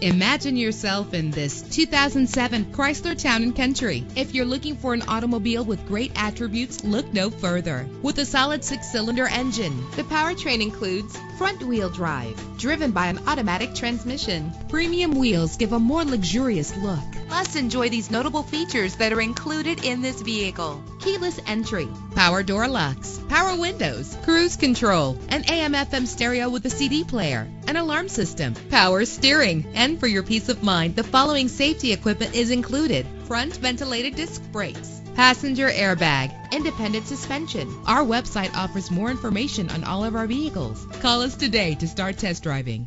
Imagine yourself in this 2007 Chrysler Town & Country. If you're looking for an automobile with great attributes, look no further. With a solid six-cylinder engine, the powertrain includes front-wheel drive, driven by an automatic transmission. Premium wheels give a more luxurious look. Plus, enjoy these notable features that are included in this vehicle. Keyless entry, power door locks, power windows, cruise control, an AM/FM stereo with a CD player, an alarm system, power steering, and for your peace of mind, the following safety equipment is included. Front ventilated disc brakes, passenger airbag, independent suspension. Our website offers more information on all of our vehicles. Call us today to start test driving.